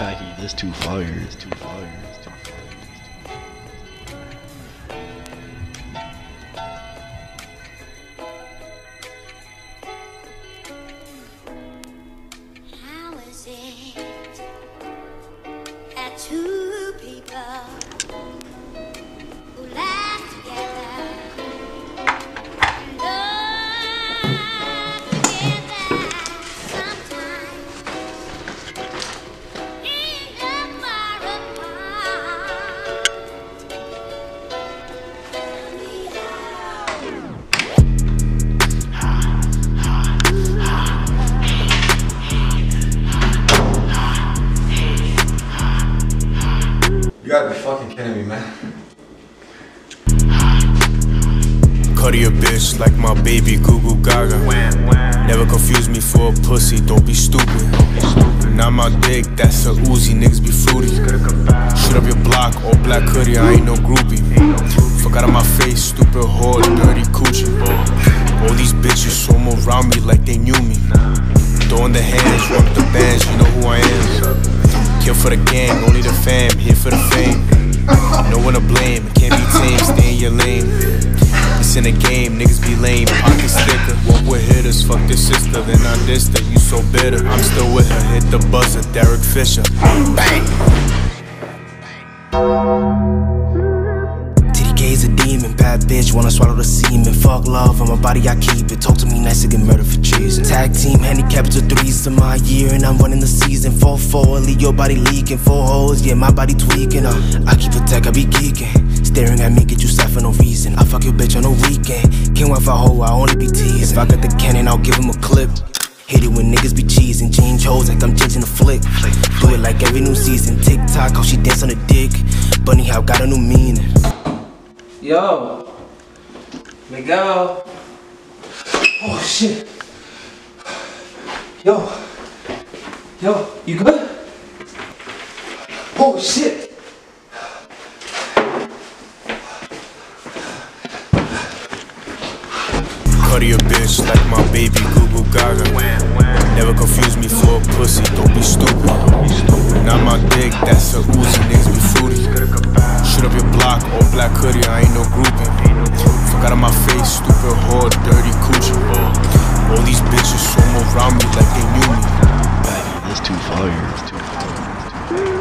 packy. This too fire. It's too fire. Too fire. Me, man. A bitch like my baby Goo Goo Gaga. Never confuse me for a pussy, don't be stupid. Not my dick, that's a Uzi, niggas be fruity. Shoot up your block, all black hoodie, I ain't no groupie. Fuck out of my face, stupid whore, dirty coochie. All these bitches swim around me like they knew me. Throwing the hands, run the bands, you know who I am. Kill for the gang, only the fam, here for the fame. No one to blame, can't be tame, stay in your lane. It's in a game, niggas be lame, pocket sticker. Walk with hitters, fuck this sister, then I dissed her. You so bitter, I'm still with her. Hit the buzzer, Derek Fisher. Bang! TDK's a demon, bad bitch, wanna swallow the semen. Fuck love, on my body I keep it. Talk to me nice to get murdered for treason. Tag team, handicapped to threes to my year, and I'm running the season. 4 4, leave your body leaking. Four hoes, yeah, my body tweaking. Uh, I keep a tech, I be geeking. Staring at me, get you sad for no reason. I fuck your bitch on the weekend. Can't wait for a hoe, I only be teasing. If I got the cannon, I'll give him a clip. Hate it when niggas be cheesing, change hoes like I'm changing the flick. Do it like every new season. TikTok, how she dance on the dick. Bunny, how got a new meaning. Yo, Miguel. Oh shit. Yo, yo, you good? Oh shit. Cuddy a bitch like my baby Goo Goo Gaga. Never confuse me for a pussy, don't be stupid. Not my dick, that's a Uzi, niggas be fruity shoot up your block, all black hoodie, I ain't no grouping. Fuck out of my face, stupid whore, dirty coochie. All these bitches swarm around me like they knew me. That's too fire. That's too fire.